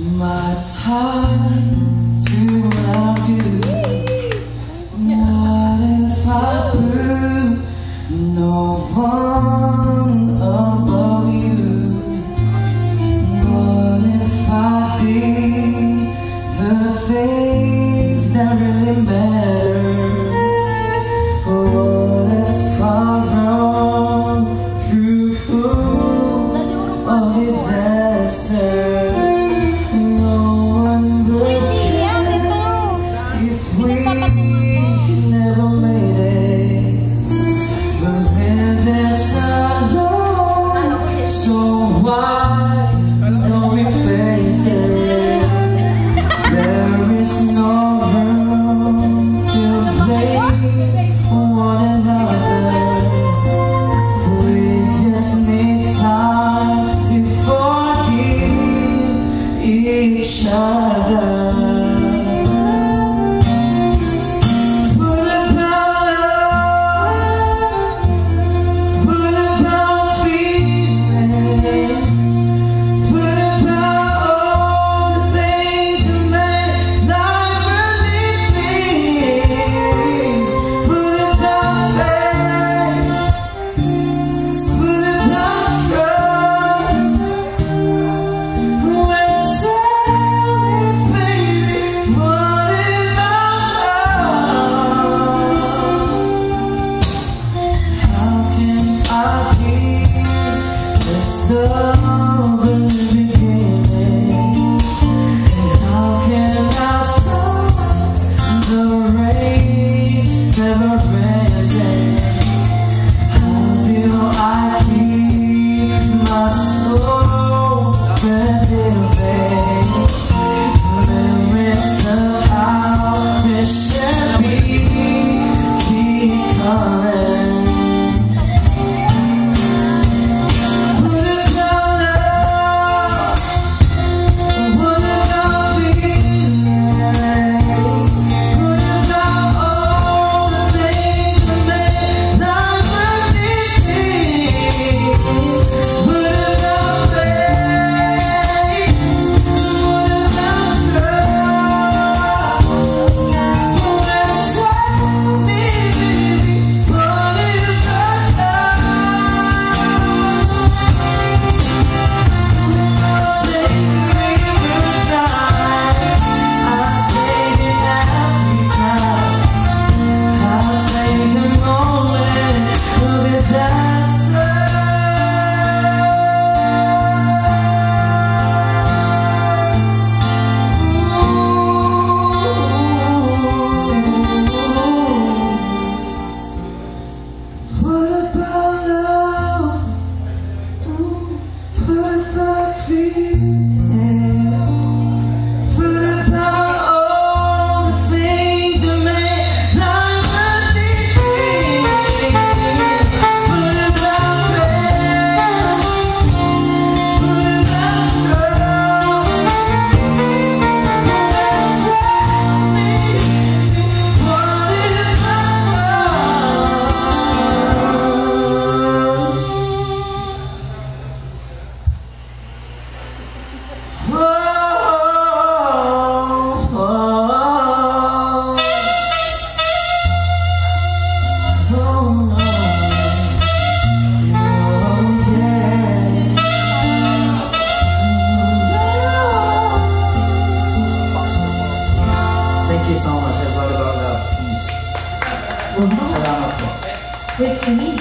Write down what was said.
My time father. you so much. Everybody about that. Peace. Salamat po. Wait, can